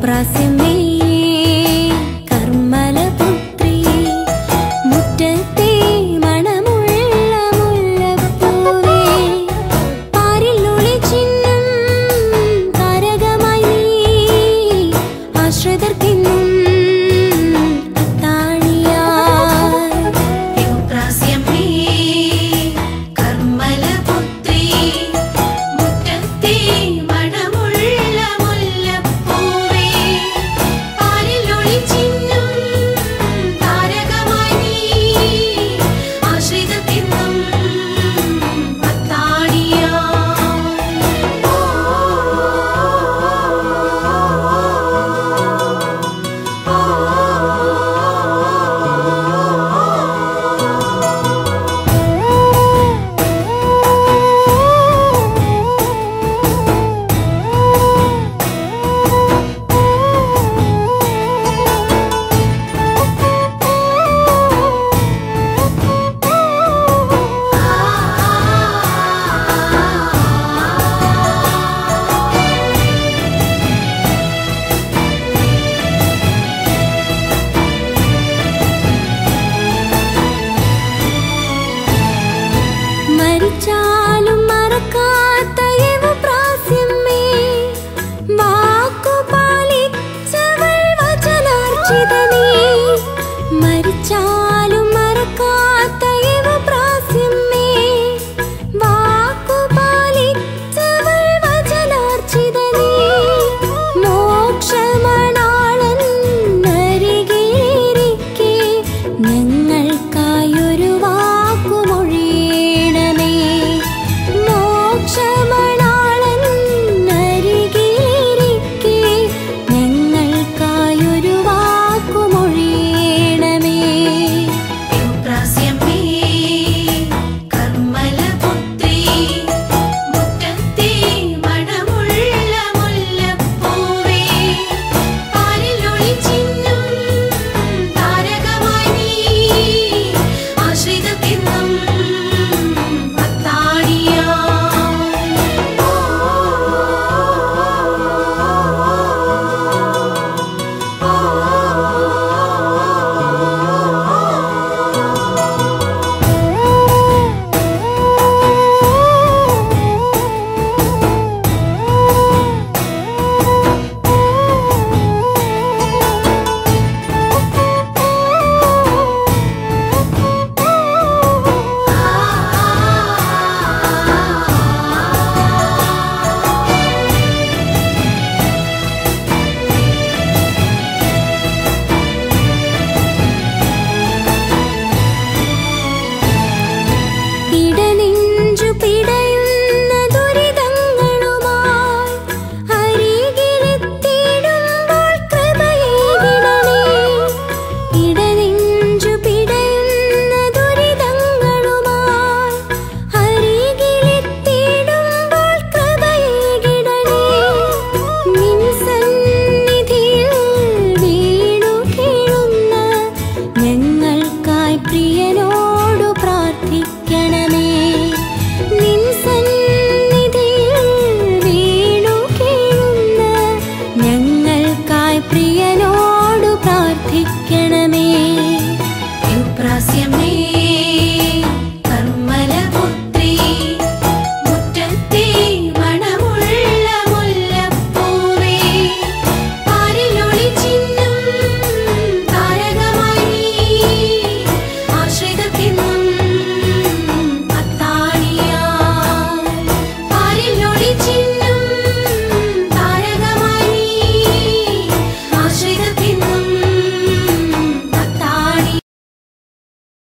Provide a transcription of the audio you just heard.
Pra semear